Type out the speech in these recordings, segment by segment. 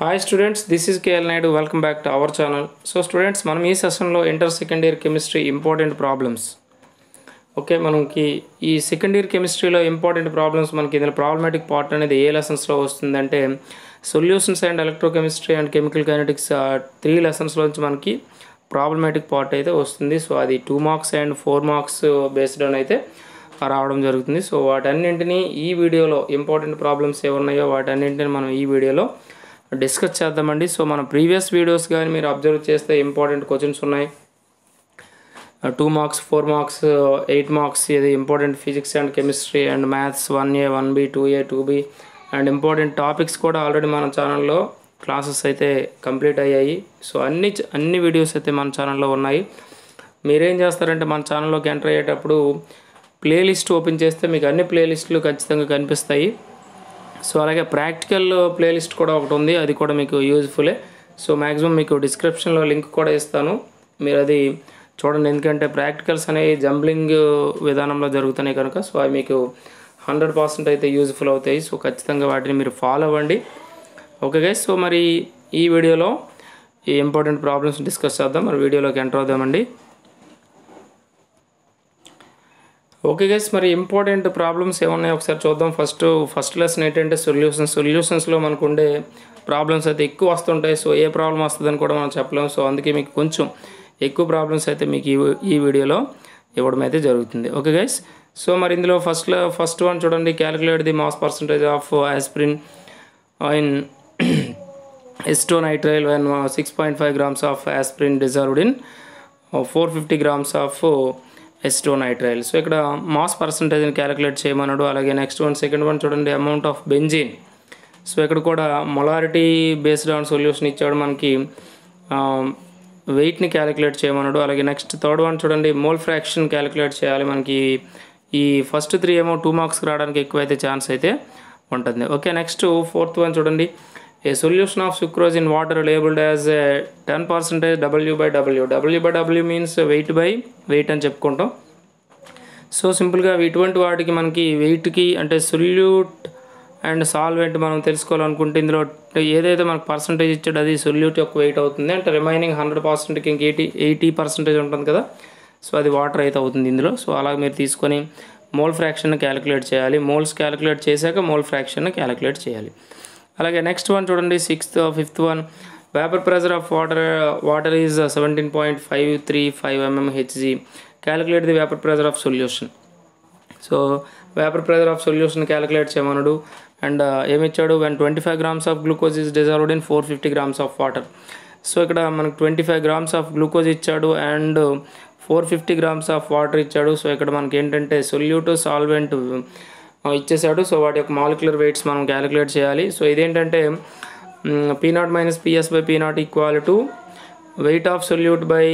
Hi students this is KL Naidu welcome back to our channel so students మనం ఈ సెషన్లో inter second year chemistry important problems okay మనకి ఈ second year కెమిస్ట్రీలో important problems మనకి ఇందులో ప్రాబ్లమాటిక్ పార్ట్ అనేది ఏ లెసన్స్లో వస్తుందంటే solutions and electrochemistry and chemical kinetics three లెసన్స్లోంచి మనకి ప్రాబ్లమాటిక్ పార్ట్ అయితే వస్తుంది. సో అది two marks and four marks based అని అయితే రావడం జరుగుతుంది. సో వాటన్నింటినీ ఈ వీడియోలో ఇంపార్టెంట్ ప్రాబ్లమ్స్ ఏమున్నాయో వాటన్నింటిని మనం ఈ వీడియోలో డిస్కస్ చేద్దామండి. సో మన ప్రీవియస్ వీడియోస్ కానీ మీరు అబ్జర్వ్ చేస్తే ఇంపార్టెంట్ క్వశ్చన్స్ ఉన్నాయి. Two marks four marks eight marks ఇది important physics and chemistry and maths one A one B two A two B and important topics కూడా ఆల్రెడీ మన ఛానల్లో క్లాసెస్ అయితే కంప్లీట్ అయ్యాయి. సో అన్ని అన్ని వీడియోస్ అయితే మన ఛానల్లో ఉన్నాయి. మీరేం చేస్తారంటే మన ఛానల్లోకి ఎంటర్ అయ్యేటప్పుడు ప్లేలిస్ట్ ఓపెన్ చేస్తే మీకు అన్ని ప్లేలిస్టులు ఖచ్చితంగా కనిపిస్తాయి. సో అలాగే ప్రాక్టికల్ ప్లేలిస్ట్ కూడా ఒకటి ఉంది. అది కూడా మీకు యూజ్ఫులే. సో మ్యాక్సిమం మీకు డిస్క్రిప్షన్లో లింక్ కూడా ఇస్తాను. మీరు అది చూడండి. ఎందుకంటే ప్రాక్టికల్స్ అనేవి జంబ్లింగ్ విధానంలో జరుగుతున్నాయి కనుక సో అవి మీకు హండ్రెడ్ పర్సెంట్ అయితే యూజ్ఫుల్ అవుతాయి. సో ఖచ్చితంగా వాటిని మీరు ఫాలో అవ్వండి. ఓకే గైస్ సో మరి ఈ వీడియోలో ఈ ఇంపార్టెంట్ ప్రాబ్లమ్స్ డిస్కస్ చేద్దాం. మరి వీడియోలోకి ఎంటర్ అవుదామండి. ఓకే గైస్ మరి ఇంపార్టెంట్ ప్రాబ్లమ్స్ ఏమున్నాయి? ఒకసారి చూద్దాం. ఫస్ట్ ఫస్ట్ లెసన్ ఏంటంటే సొల్యూషన్స్ సొల్యూషన్స్లో మనకు ఉండే ప్రాబ్లమ్స్ అయితే ఎక్కువ వస్తుంటాయి. సో ఏ ప్రాబ్లం వస్తుందని కూడా మనం చెప్పలేము సో అందుకే మీకు కొంచెం ఎక్కువ ప్రాబ్లమ్స్ అయితే మీకు ఈ ఈ వీడియోలో ఇవ్వడం అయితే జరుగుతుంది. ఓకే గైస్ సో మరి ఇందులో ఫస్ట్ ఫస్ట్ వన్ చూడండి. Calculate the mass percentage of aspirin in acetonitrile and six point five grams of aspirin dissolved in four fifty grams of acetonitrile so ఇక్కడ మాస్ పర్సంటేజ్ని క్యాలిక్యులేట్ చేయమన్నాడు. అలాగే next one second one చూడండి amount of benzene so ఇక్కడ కూడా molarity based on solution ఇచ్చాడు మనకి. Um, వెయిట్ని calculate చేయమన్నాడు. అలాగే నెక్స్ట్ థర్డ్ వన్ చూడండి మోల్ ఫ్రాక్షన్ క్యాలిక్యులేట్ చేయాలి మనకి. ఈ ఫస్ట్ త్రీ ఏమో టూ మార్క్స్కి రావడానికి ఎక్కువ అయితే ఛాన్స్ అయితే ఉంటుంది. ఓకే నెక్స్ట్ ఫోర్త్ వన్ చూడండి. A solution of sucrose in water labelled as ten percentage W by W W by W means weight by weight అని చెప్పుకుంటాం. సో సింపుల్గా ఇటువంటి వాటికి మనకి వెయిట్కి అంటే సొల్యూట్ అండ్ సాల్వెంట్ మనం తెలుసుకోవాలనుకుంటే ఇందులో ఏదైతే మనకు పర్సంటేజ్ ఇచ్చాడో అది సొల్యూట్ యొక్క వెయిట్ అవుతుంది. అంటే రిమైనింగ్ హండ్రెడ్ పర్సెంట్కి ఇంక ఎయిటీ ఎయిటీ పర్సెంటేజ్ ఉంటుంది కదా. సో అది వాటర్ అయితే అవుతుంది ఇందులో. సో అలాగ మీరు తీసుకొని మోల్ ఫ్రాక్షన్ క్యాలిక్యులేట్ చేయాలి. మోల్స్ క్యాలిక్యులేట్ చేశాక మోల్ ఫ్రాక్షన్ క్యాలిక్యులేట్ చేయాలి. అలాగే నెక్స్ట్ వన్ చూడండి sixth fifth one vapour pressure of water water is seventeen point five three five mm Hg calculate the vapour pressure of solution so vapour pressure of solution calculate చేయమన్నాడు and ఏమిచ్చాడు? When twenty five grams of glucose is dissolved in four fifty grams of water so ఇక్కడ మనకు twenty five grams of glucose ఇచ్చాడు and four fifty grams of water ఇచ్చాడు. So ఇక్కడ మనకి ఏంటంటే solute solvent ఇచ్చేసాడు. So వాటి యొక్క మాలిక్యులర్ వెయిట్స్ మనం క్యాలిక్యులేట్ చేయాలి. సో ఇదేంటంటే P naught minus PS by P naught equal to weight of solute by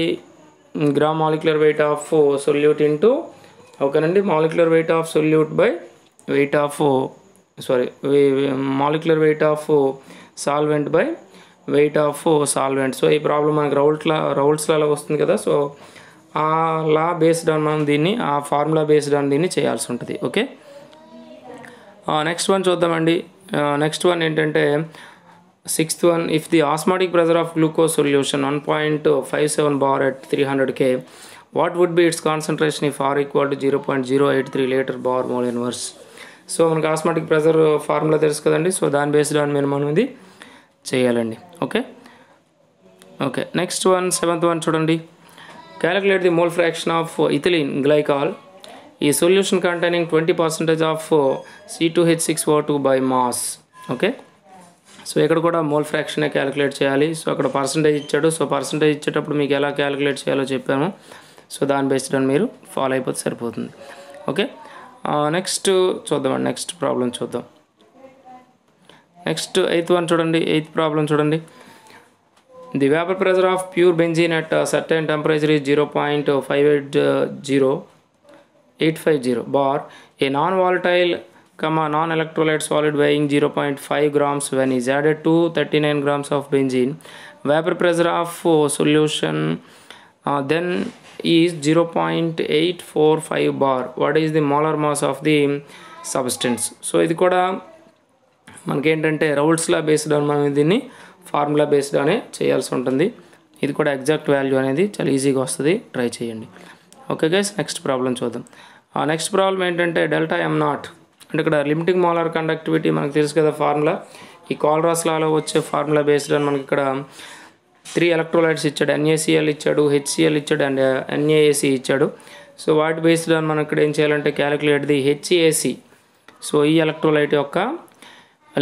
gram molecular weight of solute into ఓకేనండి molecular weight of solute by weight of sorry molecular weight of solvent by weight of solvent so ఈ problem మనకి రౌల్ట్లా రౌల్ట్స్లలో వస్తుంది కదా? So ఆ లా based on మనం దీన్ని ఆ formula based on దీన్ని చేయాల్సి ఉంటుంది. ఓకే? నెక్స్ట్ వన్ చూద్దామండి. నెక్స్ట్ వన్ ఏంటంటే sixth one if the osmotic pressure of glucose solution one point five seven bar at three hundred K what would be its concentration if R equal to zero point zero eight three litre bar mol inverse so మనకు osmotic pressure formula తెలుసు కదండి. So దాని based on మీరు మనం ఇది చేయాలండి. Okay okay next one seventh one చూడండి. Calculate the mole fraction of ethylene glycol ఈ solution containing twenty percentage of C two H six O two by mass okay so ఇక్కడ కూడా mole ఫ్రాక్షనే calculate చేయాలి. సో అక్కడ percentage ఇచ్చాడు. So percentage ఇచ్చేటప్పుడు మీకు ఎలా క్యాలిక్యులేట్ చేయాలో చెప్పాను సో దాని బేస్డ్ అని మీరు ఫాలో అయిపోతే సరిపోతుంది. ఓకే నెక్స్ట్ uh, చూద్దామండి. నెక్స్ట్ ప్రాబ్లం చూద్దాం. నెక్స్ట్ ఎయిత్ వన్ చూడండి. ఎయిత్ ప్రాబ్లం చూడండి. The vapour pressure of pure benzene at certain temperature is zero point five eight zero eight five zero bar a non volatile comma non-electrolyte solid weighing 0.5 grams when is added to 39 grams of benzene vapor pressure of uh, solution uh, then is 0.845 bar what is the molar mass of the substance so ఇది కూడా మనకేంటంటే రౌల్స్లా based on మనం దీన్ని formula based అనే చేయాల్సి ఉంటుంది ఇది కూడా ఎగ్జాక్ట్ వాల్యూ అనేది చాలా ఈజీగా వస్తుంది ట్రై చేయండి ఓకే గైస్ నెక్స్ట్ ప్రాబ్లం చూద్దాం. ఆ నెక్స్ట్ ప్రాబ్లం ఏంటంటే డెల్టా ఎం నాట్ అంటే ఇక్కడ లిమిటింగ్ మోలార్ కండక్టివిటీ మనకు తెలుసు కదా ఫార్ములా ఈ కాల్రాస్ లాలో వచ్చే ఫార్ములా బేస్డ్ అని మనకి ఇక్కడ త్రీ ఎలక్ట్రోలైట్స్ ఇచ్చాడు ఎన్ఏసిఎల్ ఇచ్చాడు హెచ్సిఎల్ ఇచ్చాడు అండ్ ఎన్ఏఏసి uh, ఇచ్చాడు. సో వాటి బేస్డ్ అని మనం ఇక్కడ ఏం చేయాలంటే క్యాలిక్యులేట్ ది హెచ్ఏసి సో ఈ ఎలక్ట్రోలైట్ యొక్క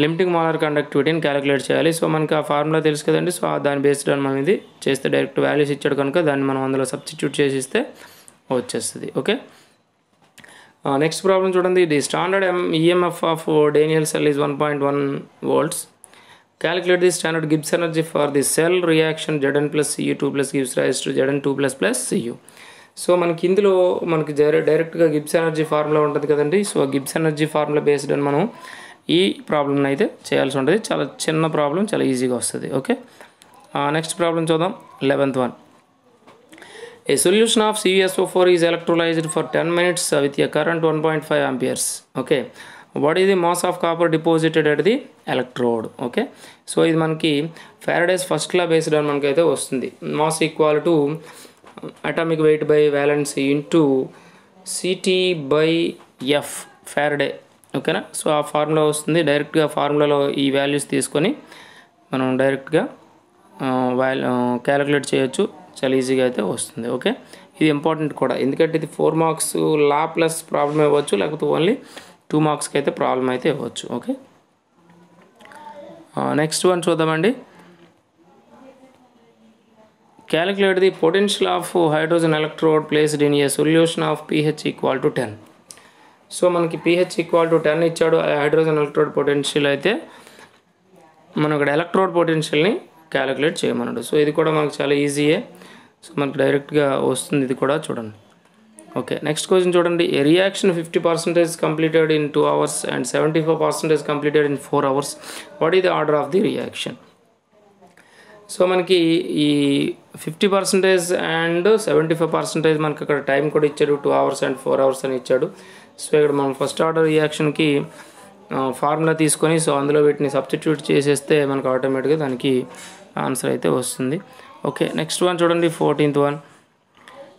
లిమిటింగ్ మోలార్ కండక్టివిటీని క్యాలిక్యులేట్ చేయాలి. సో మనకి ఆ ఫార్ములా తెలుసు కదండి. సో దాని బేస్డ్ అని మనం ఇది చేస్తే డైరెక్ట్ వాల్యూస్ ఇచ్చాడు కనుక దాన్ని మనం అందులో సబ్స్టిట్యూట్ చేసి ఇస్తే వచ్చేస్తుంది ఓకే నెక్స్ట్ ప్రాబ్లం చూడండి. The standard M EMF of Daniell cell is one point one volts calculate the standard Gibbs energy for the cell reaction cell reaction Zn plus Cu2 plus gives rise to Zn2 plus plus Cu. So మనకి ఇందులో మనకి డైరెక్ట్గా Gibbs energy formula ఉంటుంది కదండి. So Gibbs energy formula based అని మనం ఈ ప్రాబ్లమ్ని అయితే చేయాల్సి ఉంటుంది. చాలా చిన్న ప్రాబ్లం చాలా ఈజీగా వస్తుంది ఓకే నెక్స్ట్ ప్రాబ్లం చూద్దాం. Eleventh one A solution of CuSO4 is electrolyzed for 10 minutes uh, with a current 1.5 amperes. Okay. What is the mass of copper deposited at the electrode? Okay. So ఇది మనకి Faraday's first law based అని మనకైతే వస్తుంది mass equal to atomic weight by valence into city by F Faraday ఓకేనా so ఆ formula వస్తుంది డైరెక్ట్గా ఫార్ములాలో ఈ వాల్యూస్ తీసుకొని మనం డైరెక్ట్గా వాల్ క్యాలిక్యులేట్ చేయొచ్చు చాలా ఈజీగా అయితే వస్తుంది ఓకే ఇది ఇంపార్టెంట్ కూడా. ఎందుకంటే ఇది ఫోర్ మార్క్స్ లా ప్లస్ ప్రాబ్లం ఇవ్వచ్చు లేకపోతే ఓన్లీ టూ మార్క్స్కి అయితే ప్రాబ్లం అయితే ఇవ్వచ్చు ఓకే నెక్స్ట్ వన్ చూద్దామండి. Calculate the potential of hydrogen electrode placed in a solution of pH equal to ten so మనకి పీహెచ్ ఈక్వల్ టు టెన్ ఇచ్చాడు హైడ్రోజన్ ఎలక్ట్రోడ్ పొటెన్షియల్ అయితే మనం ఇక్కడ ఎలక్ట్రోడ్ పొటెన్షియల్ని క్యాలిక్యులేట్ చేయమన్నాడు. సో ఇది కూడా మనకు చాలా ఈజీయే సో మనకు డైరెక్ట్గా వస్తుంది ఇది కూడా చూడండి. ఓకే నెక్స్ట్ క్వశ్చన్ చూడండి. A reaction fifty percentage completed in two hours and seventy four percentage completed in four hours what is the order of the reaction so మనకి ఈ fifty percentage and seventy five percentage మనకి అక్కడ time కూడా ఇచ్చాడు. Two hours and four hours అని ఇచ్చాడు. So ఇక్కడ మనం ఫస్ట్ ఆర్డర్ రియాక్షన్కి ఫార్ములా తీసుకొని సో అందులో వీటిని సబ్స్టిట్యూట్ చేసేస్తే మనకు ఆటోమేటిక్గా దానికి ఆన్సర్ అయితే వస్తుంది. ఓకే నెక్స్ట్ వన్ చూడండి fourteenth one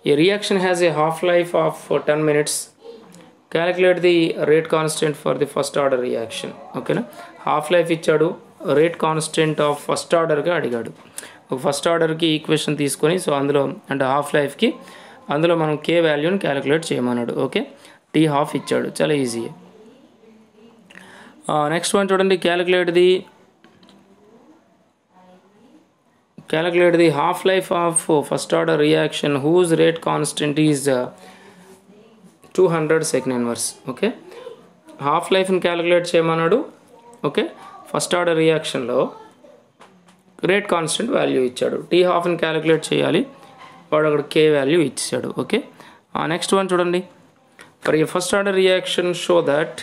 a reaction has a half life of ten minutes calculate the rate constant for the first order reaction ఓకేనా హాఫ్ లైఫ్ ఇచ్చాడు రేట్ కాన్స్టెంట్ ఆఫ్ ఫస్ట్ ఆర్డర్గా అడిగాడు. ఒక ఫస్ట్ ఆర్డర్కి equation తీసుకొని so అందులో అంటే హాఫ్ లైఫ్కి అందులో మనం కే వాల్యూని క్యాలిక్యులేట్ చేయమన్నాడు. ఓకే టీ హాఫ్ ఇచ్చాడు. చాలా ఈజీ నెక్స్ట్ వన్ చూడండి calculate the calculate the half life of uh, first order reaction whose rate constant is uh, 200 second inverse okay half లైఫ్ని క్యాలిక్యులేట్ చేయమన్నాడు ఓకే ఫస్ట్ ఆర్డర్ రియాక్షన్లో rate constant value ఇచ్చాడు. T హాఫ్ని calculate చేయాలి వాడు అక్కడ K value ఇచ్చాడు okay next one చూడండి. ఫర్ ఈ first order reaction show that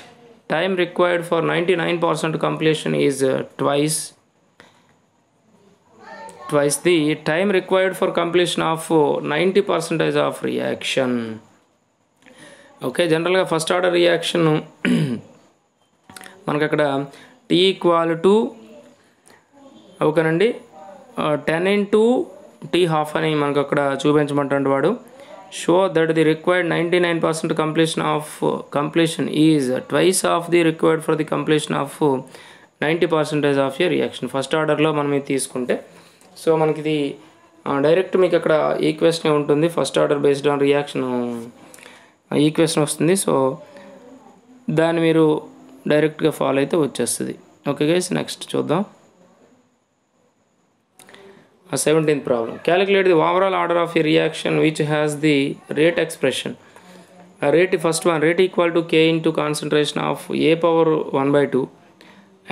time required for ninety nine percent completion is twice twice. The time required for completion of 90 percentage of reaction. Okay జనరల్గా first order reaction మనకు అక్కడ T equal to ఓకేనండి ten into T half అని మనకు అక్కడ చూపించమంటాడు వాడు. Show that the required ninety nine percent completion of completion is twice of the required for the completion of ninety percentage of a reaction first ఆర్డర్లో మనం ఇది తీసుకుంటే సో మనకి ఇది డైరెక్ట్ మీకు అక్కడ ఈక్వెషన్ ఉంటుంది. First order based on reaction equation వస్తుంది. సో దాన్ని మీరు డైరెక్ట్గా ఫాలో అయితే వచ్చేస్తుంది. ఓకే గైస్ నెక్స్ట్ చూద్దాం. Seventeenth problem calculate the overall order of a reaction which has the rate expression rate first one rate equal to K into concentration of A power one by two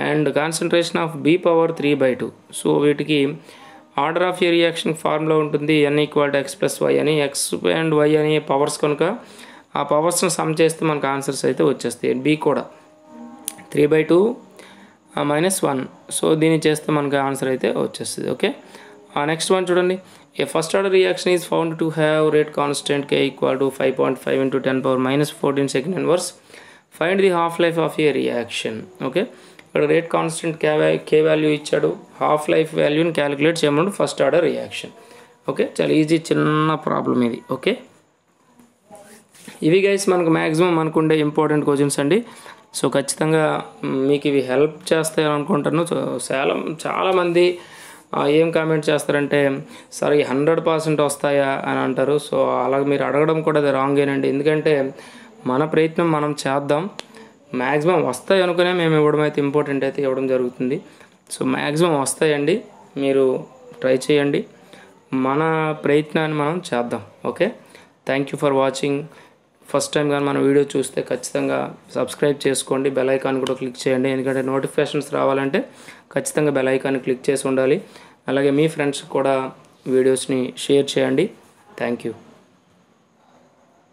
and concentration of B power three by two so వీటికి order of a reaction formula ఉంటుంది. N equal to X plus Y అని. X and Y అని powers కనుక ఆ పవర్స్ని some చేస్తే మనకు answers అయితే వచ్చేస్తాయి. బి కూడా. Three by two minus one so దీన్ని చేస్తే మనకు ఆన్సర్ అయితే వచ్చేస్తుంది. ఓకే నెక్స్ట్ వన్ చూడండి. A first order reaction is found to have rate constant K equal to five point five into ten power minus fourteen second inverse find the half life of a reaction okay ఇక్కడ rate constant K K value ఇచ్చాడు. Half life వాల్యూని calculate చేయమన్నాడు first order reaction okay చాలా easy చిన్న problem ఇది. Okay ఇవి guys మనకు maximum మనకుండే ఇంపార్టెంట్ క్వశ్చన్స్ అండి. సో ఖచ్చితంగా మీకు ఇవి హెల్ప్ చేస్తాయి అనుకుంటాను సో చాలా చాలామంది ఏం కామెంట్ చేస్తారంటే సార్ ఈ హండ్రెడ్ పర్సెంట్ వస్తాయా? అని అంటారు. సో అలా మీరు అడగడం కూడా అది రాంగేనండి ఎందుకంటే మన ప్రయత్నం మనం చేద్దాం. మ్యాక్సిమం వస్తాయి అనుకునే మేము ఇవ్వడం అయితే ఇంపార్టెంట్ అయితే ఇవ్వడం జరుగుతుంది. సో మ్యాక్సిమం వస్తాయండి. మీరు ట్రై చేయండి. మన ప్రయత్నాన్ని మనం చేద్దాం. Okay? Thank you for watching first time కానీ మన వీడియో చూస్తే ఖచ్చితంగా సబ్స్క్రైబ్ చేసుకోండి. బెల్ ఐకాన్ కూడా క్లిక్ చేయండి. ఎందుకంటే నోటిఫికేషన్స్ రావాలంటే ఖచ్చితంగా బెల్ ఐకాన్ క్లిక్ చేసి ఉండాలి. అలాగే మీ ఫ్రెండ్స్ కూడా వీడియోస్ని షేర్ చేయండి. Thank you